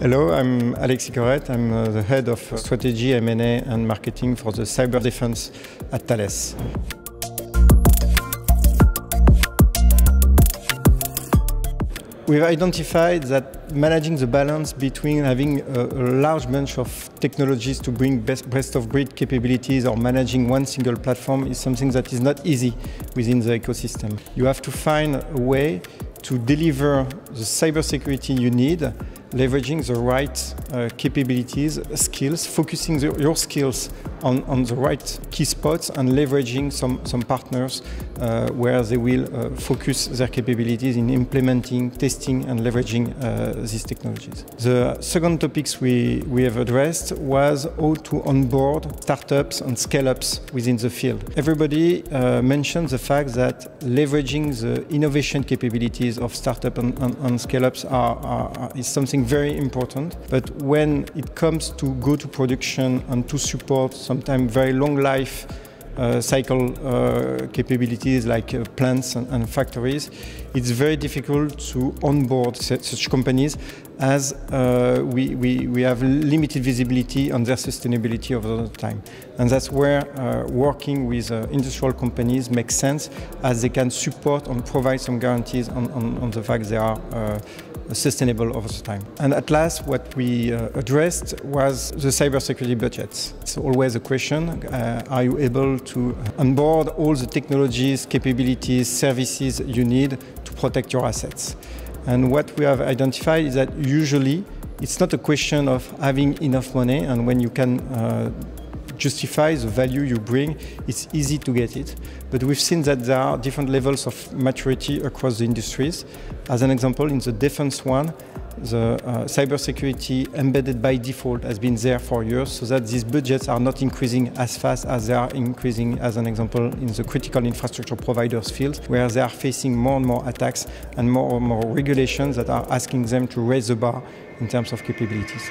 Hello, I'm Alexis Caurette. I'm uh, the head of strategy, M&A and marketing for the cyber defense at Thales. We've identified that managing the balance between having a, a large bunch of technologies to bring best, best of breed capabilities or managing one single platform is something that is not easy within the ecosystem. You have to find a way to deliver the cybersecurity you need, leveraging the right uh, capabilities, skills, focusing the, your skills on, on the right key spots and leveraging some, some partners uh, where they will uh, focus their capabilities in implementing, testing and leveraging uh, these technologies. The second topics we, we have addressed was how to onboard startups and scale-ups within the field. Everybody uh, mentioned the fact that leveraging the innovation capabilities of startup and, and, and scale-ups are, are, are, is something very important. But when it comes to go to production and to support sometimes very long life cycle uh, capabilities like uh, plants and, and, factories, it's very difficult to onboard such companies as uh, we, we, we have limited visibility on their sustainability over the time. And that's where uh, working with uh, industrial companies makes sense as they can support and provide some guarantees on, on, on the fact they are sustainable over the time. And at last, what we uh, addressed was the cybersecurity budgets. It's always a question, uh, are you able to onboard all the technologies, capabilities, services you need to protect your assets? And what we have identified is that usually it's not a question of having enough money and when you can uh, justify the value you bring, it's easy to get it. But we've seen that there are different levels of maturity across the industries. As an example, in the defense one, the uh, cybersecurity embedded by default has been there for years so that these budgets are not increasing as fast as they are increasing, as an example, in the critical infrastructure providers field, where they are facing more and more attacks and more and more regulations that are asking them to raise the bar in terms of capabilities.